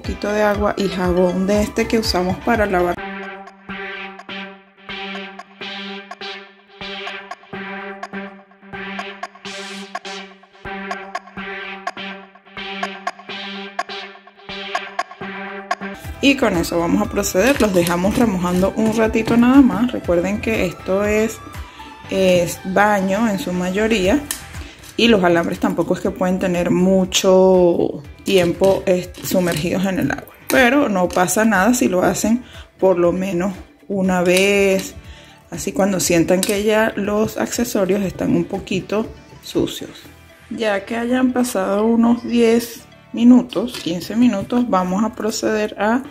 poquito de agua y jabón de este que usamos para lavar. Y con eso vamos a proceder, los dejamos remojando un ratito nada más. Recuerden que esto es, es baño en su mayoría y los alambres tampoco es que pueden tener mucho tiempo sumergidos en el agua. Pero no pasa nada si lo hacen por lo menos una vez, así cuando sientan que ya los accesorios están un poquito sucios. Ya que hayan pasado unos 10 minutos, 15 minutos, vamos a proceder a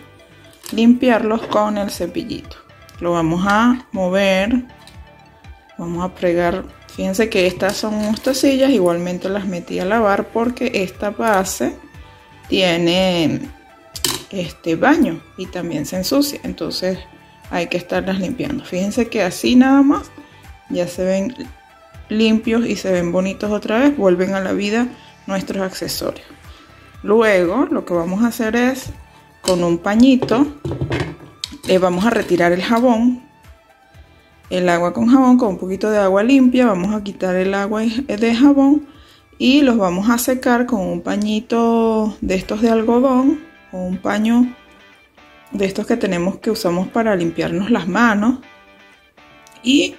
limpiarlos con el cepillito. Lo vamos a mover, vamos a pregar. Fíjense que estas son mostacillas, igualmente las metí a lavar porque esta base tiene este baño y también se ensucia, entonces hay que estarlas limpiando. Fíjense que así nada más ya se ven limpios y se ven bonitos otra vez, vuelven a la vida nuestros accesorios. Luego lo que vamos a hacer es con un pañito le vamos a retirar el jabón, el agua con jabón con un poquito de agua limpia, vamos a quitar el agua de jabón y los vamos a secar con un pañito de estos de algodón o un paño de estos que tenemos que usamos para limpiarnos las manos. Y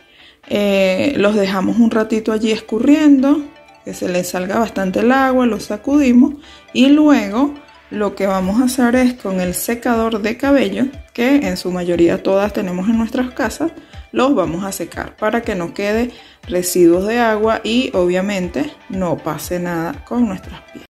eh, los dejamos un ratito allí escurriendo que se les salga bastante el agua, los sacudimos y luego lo que vamos a hacer es con el secador de cabello, que en su mayoría todas tenemos en nuestras casas, los vamos a secar para que no quede residuos de agua y obviamente no pase nada con nuestras pies.